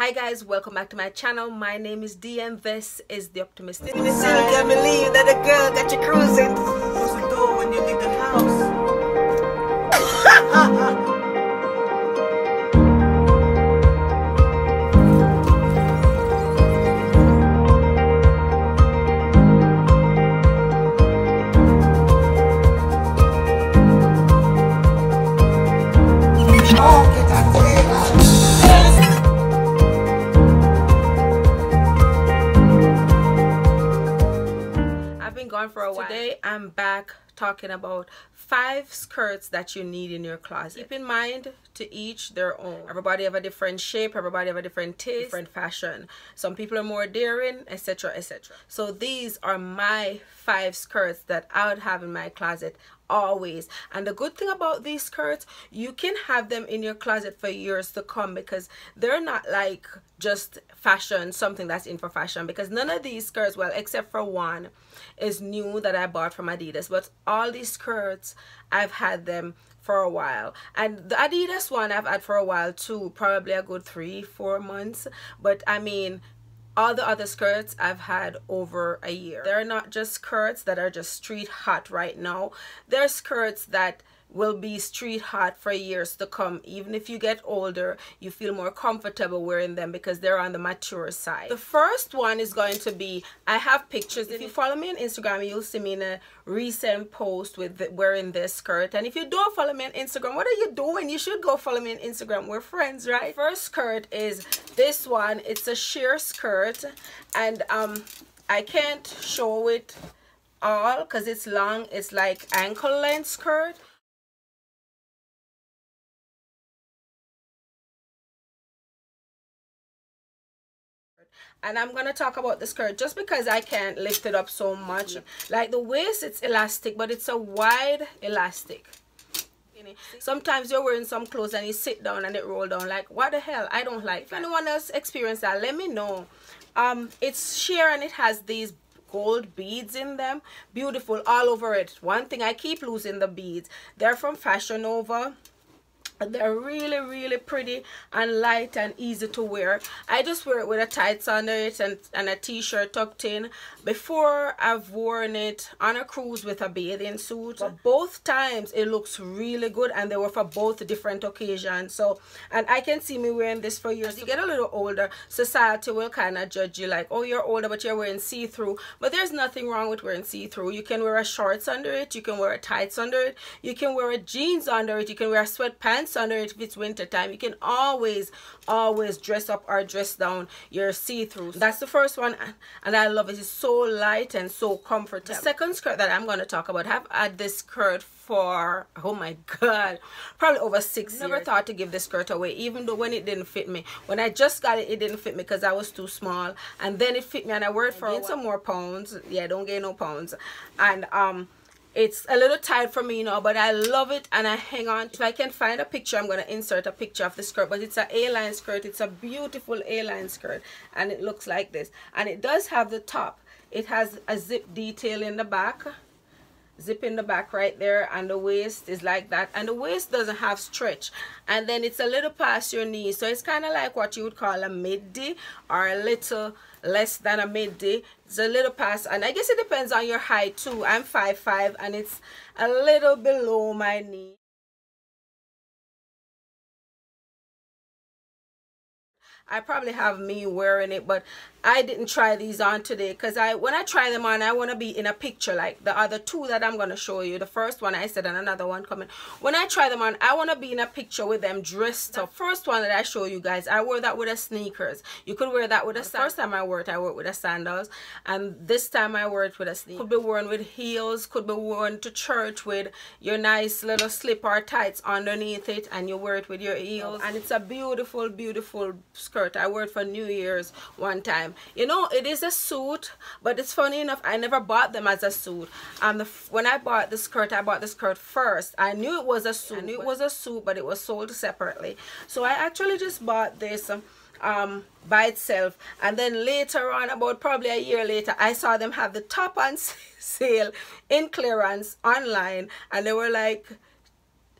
Hi guys, welcome back to my channel. My name is Dee and this is Dee Optimistic. You can't believe that a girl got you cruising. Close the door when you leave the house. Today I'm back talking about five skirts that you need in your closet. Keep in mind to each their own. Everybody have a different shape, everybody have a different taste, different fashion. Some people are more daring, etc. etc. So these are my five skirts that I would have in my closet always. And the good thing about these skirts you can have them in your closet for years to come because they're not like just fashion something that's in for fashion because none of these skirts well except for one is new that I bought from Adidas. But all these skirts I've had them for a while. And the Adidas one I've had for a while too probably a good three four months. But I mean all the other skirts I've had over a year. They're not just skirts that are just street hot right now. They're skirts that will be street hot for years to come. Even if you get older you feel more comfortable wearing them because they're on the mature side. The first one is going to be i have pictures. If you follow me on instagram you'll see me in a recent post with the, wearing this skirt. And if you don't follow me on instagram what are you doing? You should go follow me on instagram. We're friends right? First skirt is this one. It's a sheer skirt. And um i can't show it all because it's long. It's like ankle length skirt and I'm gonna talk about the skirt just because I can't lift it up so much. Like the waist it's elastic but it's a wide elastic. Sometimes you're wearing some clothes and you sit down and it roll down. Like what the hell? I don't like if anyone else experienced that let me know. Um it's sheer and it has these gold beads in them. Beautiful all over it. One thing I keep losing the beads. They're from Fashion Nova they're really really pretty and light and easy to wear. I just wear it with a tights under it and, and a t-shirt tucked in. Before i've worn it on a cruise with a bathing suit. But both times it looks really good and they were for both different occasions. So and i can see me wearing this for years. You get a little older society will kind of judge you like oh you're older but you're wearing see-through. But there's nothing wrong with wearing see-through. You can wear a shorts under it you can wear a tights under it you can wear a jeans under it you can wear sweatpants under it if it's winter time. You can always always dress up or dress down your see-through that's the first one and i love it. It's so light and so comfortable. The second skirt that i'm going to talk about i've had this skirt for oh my god probably over six years. never thought to give this skirt away even though when it didn't fit me. When i just got it it didn't fit me because i was too small and then it fit me and i wore it for some more pounds. Yeah don't gain no pounds. And um it's a little tight for me you know but i love it and i hang on. If i can find a picture i'm going to insert a picture of the skirt but it's a a-line skirt. It's a beautiful a-line skirt and it looks like this. And it does have the top. It has a zip detail in the back zip in the back right there and the waist is like that. And the waist doesn't have stretch. And then it's a little past your knee so it's kind of like what you would call a midi or a little less than a midi it's a little past. And i guess it depends on your height too. I'm five five and it's a little below my knee I probably have me wearing it but I didn't try these on today because I when I try them on I want to be in a picture like the other two that I'm going to show you the first one I said and another one coming. When I try them on I want to be in a picture with them dressed up. First one that I show you guys I wore that with a sneakers. You could wear that with a first time I wore it I wore it with a sandals and this time I wore it with a sneaker. Could be worn with heels could be worn to church with your nice little slipper tights underneath it and you wear it with your heels. And it's a beautiful beautiful skirt I wore it for New Year's one time. Time you know it is a suit but it's funny enough i never bought them as a suit. Um the, when i bought the skirt i bought the skirt first. I knew it was a suit. I knew it was a suit but it was sold separately. So i actually just bought this um, um by itself. And then later on about probably a year later i saw them have the top on sale in clearance online. And they were like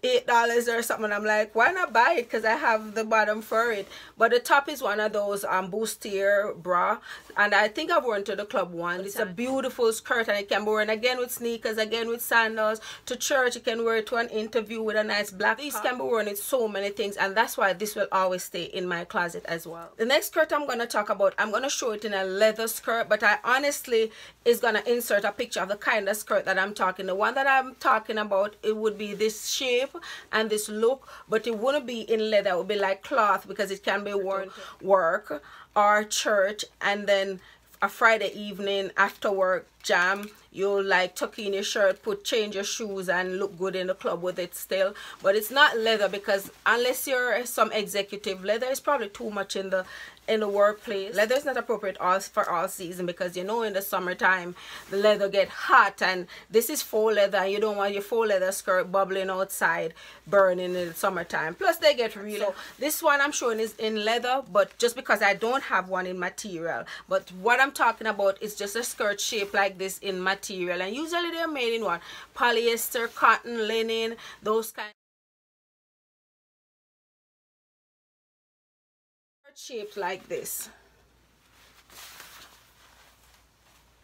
eight dollars or something. I'm like why not buy it? Because i have the bottom for it. But the top is one of those um bustier bra. And i think i've worn to the club once. It's a beautiful skirt. And it can be worn again with sneakers again with sandals to church. You can wear it to an interview with a nice black these can be worn with so many things. And that's why this will always stay in my closet as well. The next skirt i'm going to talk about i'm going to show it in a leather skirt. But i honestly is going to insert a picture of the kind of skirt that i'm talking. The one that i'm talking about it would be this shape and this look but it wouldn't be in leather. It would be like cloth because it can be worn work or church and then a Friday evening after work jam. You'll like tuck in your shirt put change your shoes and look good in the club with it still. But it's not leather because unless you're some executive leather is probably too much in the in the workplace. Leather is not appropriate all for all season because you know in the summertime the leather get hot and this is faux leather. And you don't want your faux leather skirt bubbling outside burning in the summertime. Plus they get real so this one i'm showing is in leather but just because i don't have one in material. But what i'm talking about is just a skirt shape like this in material. And usually they're made in what? Polyester cotton linen those kind shaped like this.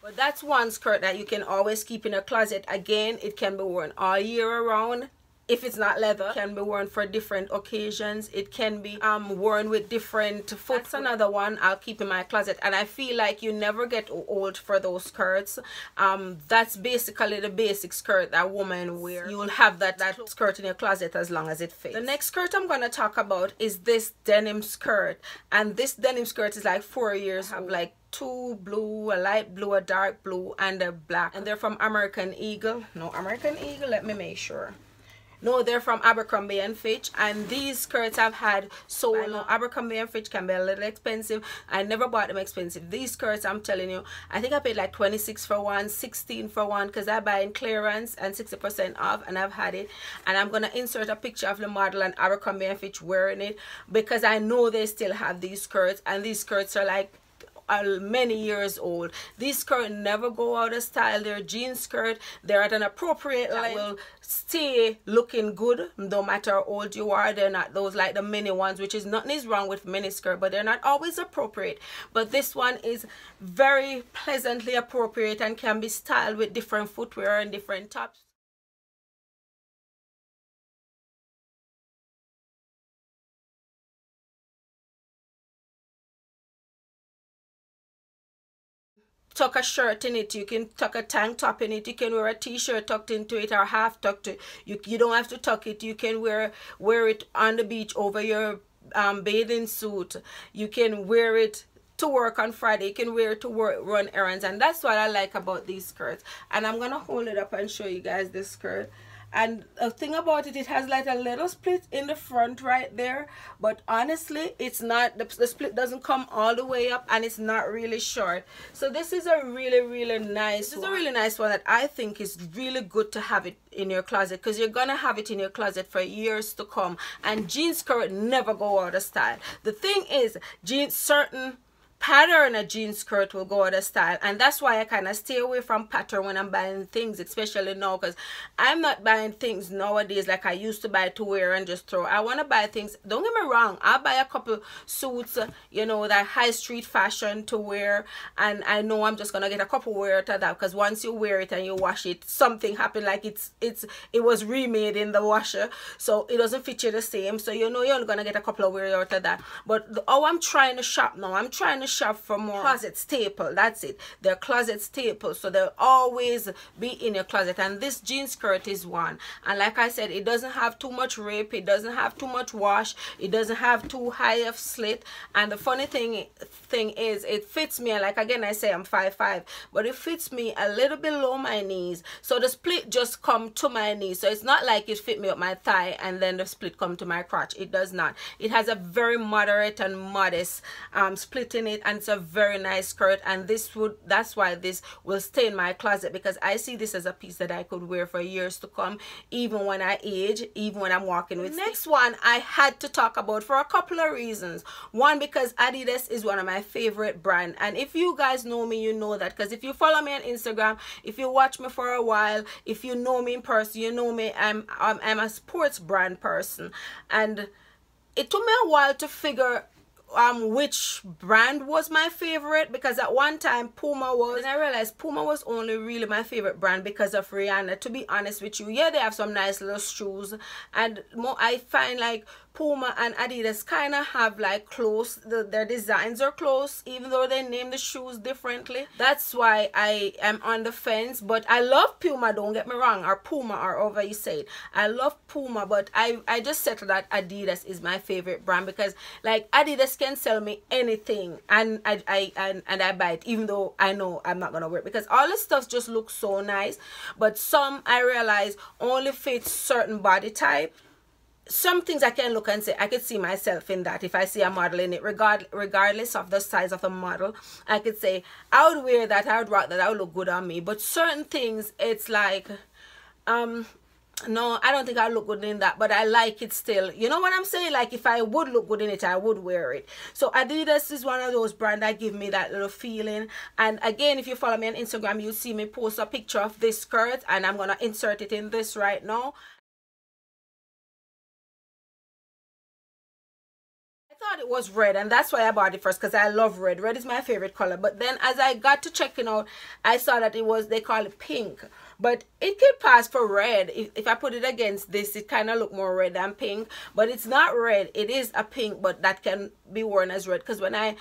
But that's one skirt that you can always keep in a closet. Again it can be worn all year around if it's not leather can be worn for different occasions. It can be um worn with different foot. that's another one i'll keep in my closet and i feel like you never get old for those skirts. Um that's basically the basic skirt that woman wear. You'll have that that skirt in your closet as long as it fits. The next skirt i'm going to talk about is this denim skirt and this denim skirt is like four years I have like two blue a light blue a dark blue and a black. And they're from american eagle. No american eagle let me make sure no they're from abercrombie and fitch and these skirts i've had so long abercrombie and fitch can be a little expensive. I never bought them expensive. These skirts i'm telling you i think i paid like 26 for one 16 for one because i buy in clearance and 60 percent off and i've had it. And i'm gonna insert a picture of the model and abercrombie and fitch wearing it because i know they still have these skirts and these skirts are like are many years old. These skirts never go out of style. They're jean skirt. They're at an appropriate length. will stay looking good no matter how old you are. They're not those like the mini ones, which is nothing is wrong with mini skirt, but they're not always appropriate. But this one is very pleasantly appropriate and can be styled with different footwear and different tops. Tuck a shirt in it you can tuck a tank top in it you can wear a t-shirt tucked into it or half tucked it. you you don't have to tuck it you can wear wear it on the beach over your um, bathing suit you can wear it to work on Friday. You can wear it to work, run errands. And that's what I like about these skirts. And I'm going to hold it up and show you guys this skirt and the thing about it it has like a little split in the front right there. But honestly it's not the, the split doesn't come all the way up and it's not really short. So this is a really really nice this is a really nice one that I think is really good to have it in your closet because you're gonna have it in your closet for years to come. And jeans skirt never go out of style. The thing is jeans certain pattern a jean skirt will go out of style. And that's why I kind of stay away from pattern when I'm buying things especially now because I'm not buying things nowadays like I used to buy to wear and just throw. I want to buy things don't get me wrong I'll buy a couple suits uh, you know that high street fashion to wear and I know I'm just gonna get a couple wear to that because once you wear it and you wash it something happened like it's it's it was remade in the washer so it doesn't fit you the same. So you know you're only gonna get a couple of wear out of that. But the, oh I'm trying to shop now. I'm trying to shop for more closet staple that's it. They're closet staples so they'll always be in your closet. And this jean skirt is one. And like i said it doesn't have too much rip it doesn't have too much wash it doesn't have too high of slit. And the funny thing thing is it fits me like again i say i'm five five but it fits me a little below my knees. So the split just come to my knees. So it's not like it fit me up my thigh and then the split come to my crotch. It does not. It has a very moderate and modest um split in it it and it's a very nice skirt and this would that's why this will stay in my closet because I see this as a piece that I could wear for years to come even when I age even when I'm walking with next one I had to talk about for a couple of reasons. One because Adidas is one of my favorite brand and if you guys know me you know that because if you follow me on Instagram if you watch me for a while if you know me in person you know me I'm I'm, I'm a sports brand person and it took me a while to figure um which brand was my favorite? Because at one time Puma was and I realized Puma was only really my favorite brand because of Rihanna. To be honest with you yeah they have some nice little shoes. And more I find like Puma and Adidas kind of have like close, the, their designs are close, even though they name the shoes differently. That's why I am on the fence, but I love Puma, don't get me wrong, or Puma, or however you say it. I love Puma, but I, I just settled that Adidas is my favorite brand because like Adidas can sell me anything and I, I and, and I buy it, even though I know I'm not gonna wear it because all the stuff just looks so nice, but some I realize only fits certain body type some things I can look and say I could see myself in that. If I see a model in it regard regardless of the size of the model I could say I would wear that I would rock that I would look good on me. But certain things it's like um no I don't think I look good in that but I like it still. You know what I'm saying? Like if I would look good in it I would wear it. So Adidas is one of those brands that give me that little feeling. And again if you follow me on Instagram you see me post a picture of this skirt and I'm gonna insert it in this right now thought it was red and that's why I bought it first because I love red. Red is my favorite color. But then as I got to checking out, I saw that it was, they call it pink. But it could pass for red. If, if I put it against this, it kind of look more red than pink. But it's not red. It is a pink, but that can be worn as red. Because when I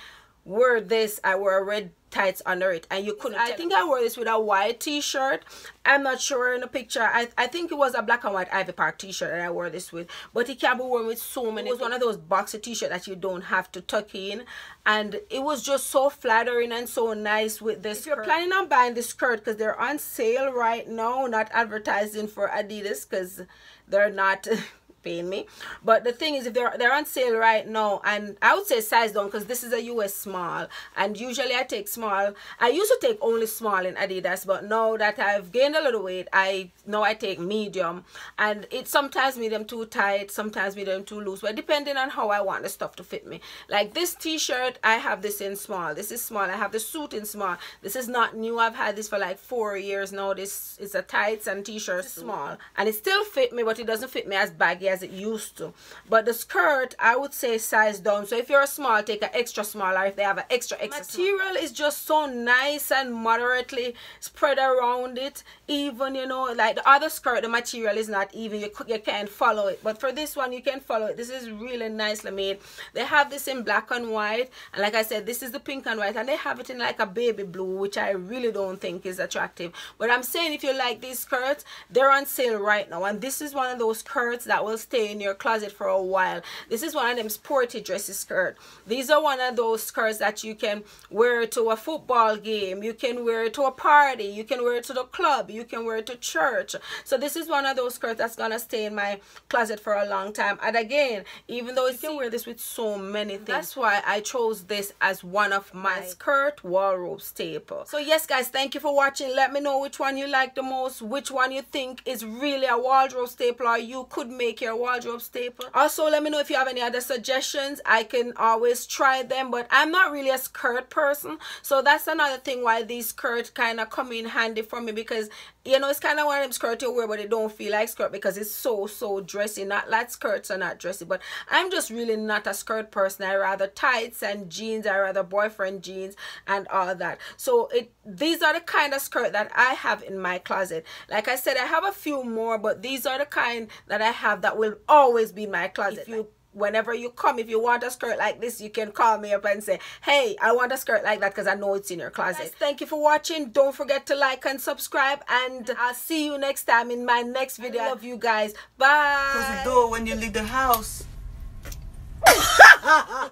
wore this, I wore red tights under it. And you couldn't i think i wore this with a white t-shirt. I'm not sure in the picture. I i think it was a black and white ivy park t-shirt that i wore this with. But it can be worn with so many it was one of those boxer t-shirt that you don't have to tuck in. And it was just so flattering and so nice with this if you're planning on buying this skirt because they're on sale right now not advertising for adidas because they're not paying me. But the thing is if they're they're on sale right now and i would say size down because this is a us small and usually i take small. I used to take only small in adidas but now that i've gained a little weight i know i take medium. And it's sometimes medium too tight sometimes medium too loose but depending on how i want the stuff to fit me. Like this t-shirt i have this in small. This is small. I have the suit in small. This is not new. I've had this for like four years now. This is a tights and t-shirt small. And it still fit me but it doesn't fit me as baggy as as it used to. But the skirt i would say size down. So if you're a small take an extra small or if they have an extra extra material small. is just so nice and moderately spread around it. Even you know like the other skirt the material is not even you, you can't follow it. But for this one you can follow it. This is really nicely made. They have this in black and white. And like i said this is the pink and white. And they have it in like a baby blue which i really don't think is attractive. But i'm saying if you like these skirts they're on sale right now. And this is one of those skirts that will stay in your closet for a while. This is one of them sporty dressy skirt. These are one of those skirts that you can wear to a football game you can wear it to a party you can wear it to the club you can wear it to church. So this is one of those skirts that's gonna stay in my closet for a long time. And again even though you can wear this with so many things that's why I chose this as one of my skirt wardrobe staple. So yes guys thank you for watching. Let me know which one you like the most which one you think is really a wardrobe staple or you could make your wardrobe staple. Also let me know if you have any other suggestions. I can always try them but i'm not really a skirt person. So that's another thing why these skirts kind of come in handy for me because you know it's kind of one of them skirts you wear but it don't feel like skirt because it's so so dressy. Not like skirts are not dressy but i'm just really not a skirt person. I rather tights and jeans. I rather boyfriend jeans and all that. So it these are the kind of skirt that i have in my closet. Like i said i have a few more but these are the kind that i have that will always be my closet. If you whenever you come if you want a skirt like this you can call me up and say hey i want a skirt like that because i know it's in your closet. Guys, thank you for watching. Don't forget to like and subscribe and i'll see you next time in my next video. I love you guys. Bye close the door when you leave the house